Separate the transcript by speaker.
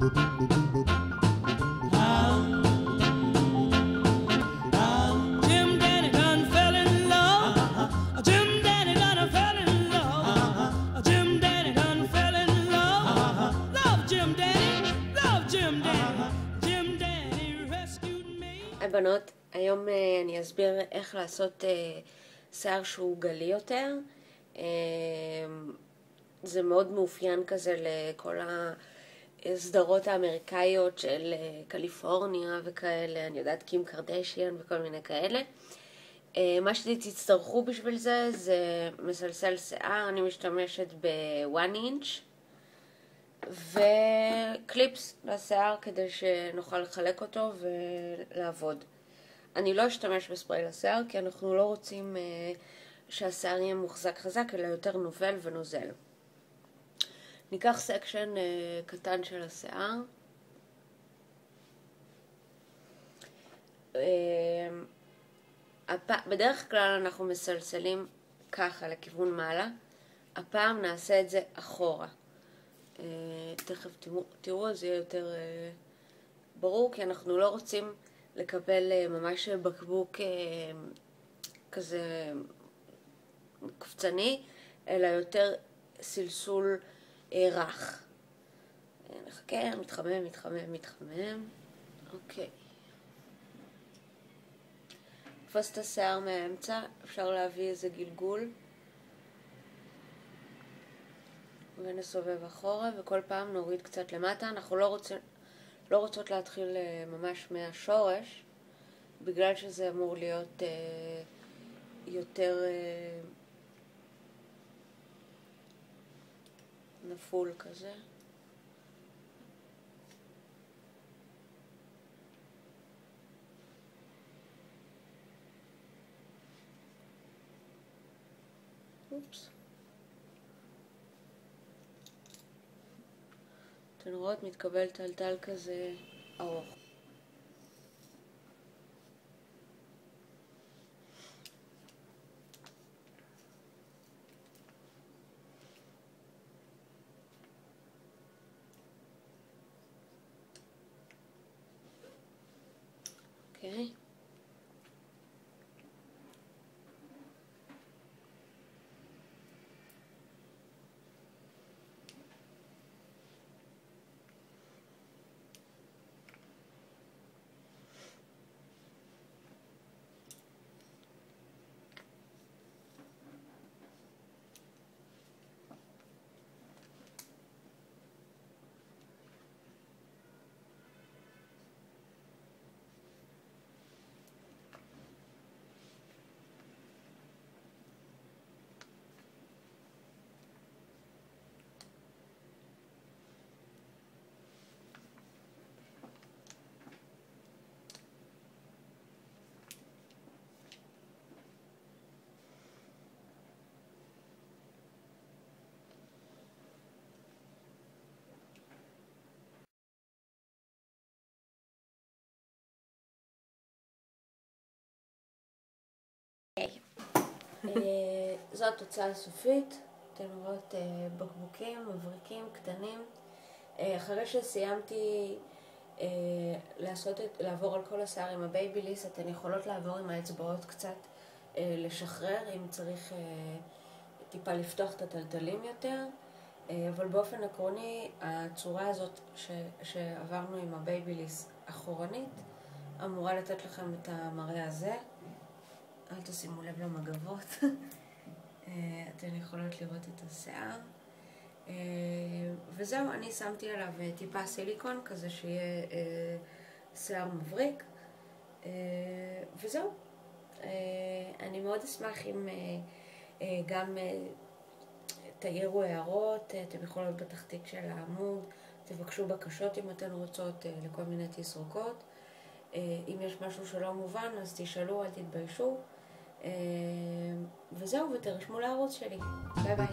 Speaker 1: הבנות, היום אה, אני אסביר איך לעשות אה, שיער שהוא גלי יותר. אה, זה מאוד מאופיין כזה לכל הסדרות האמריקאיות של אה, קליפורניה וכאלה, אני יודעת קים קרדשיאן וכל מיני כאלה. אה, מה שתצטרכו בשביל זה זה מסלסל שיער, אני משתמשת ב-one inch וקליפס לשיער כדי שנוכל לחלק אותו ולעבוד. אני לא אשתמש בספרי לשיער כי אנחנו לא רוצים אה, שהשיער יהיה מוחזק חזק אלא יותר נובל ונוזל. ניקח סקשן אה, קטן של השיער. אה. בדרך כלל אנחנו מסלסלים ככה לכיוון מעלה, הפעם נעשה את זה אחורה. אה, תכף תראו, תראו זה יהיה יותר ברור, כי אנחנו לא רוצים לקבל ממש בקבוק כזה קופצני, אלא יותר סלסול רך. נחכה, מתחמם, מתחמם, מתחמם. אוקיי. תפוס את השיער מהאמצע, אפשר להביא איזה גלגול ונסובב אחורה וכל פעם נוריד קצת למטה. אנחנו לא, רוצים, לא רוצות להתחיל אה, ממש מהשורש בגלל שזה אמור להיות אה, יותר אה, נפול כזה. אופס. אתן רואות מתקבל טלטל כזה ארוך. אוקיי. אה, זו התוצאה הסופית, אתם רואות אה, בקבוקים, מבריקים, קטנים. אה, אחרי שסיימתי אה, לעשות את, לעבור על כל השיער עם הבייביליס, אתן יכולות לעבור עם האצבעות קצת, אה, לשחרר אם צריך אה, טיפה לפתוח את התלתלים יותר. אה, אבל באופן עקרוני, הצורה הזאת ש, שעברנו עם הבייביליס אחורנית, אמורה לתת לכם את המראה הזה. אל תשימו לב למגבות. אה, אתן יכולות לראות את השיער. אה, וזהו, אני שמתי עליו אה, טיפה סיליקון, כזה שיהיה שיער מבריק. וזהו. אני מאוד אשמח אם גם תעירו הערות, אתם יכולות בתחתית של העמוד, תבקשו בקשות אם אתן רוצות לכל מיני תסרוקות. אם יש משהו שלא מובן, אז תשאלו, אל תתביישו. אה, וזהו, ותרשמו לערוץ שלי. ביי ביי.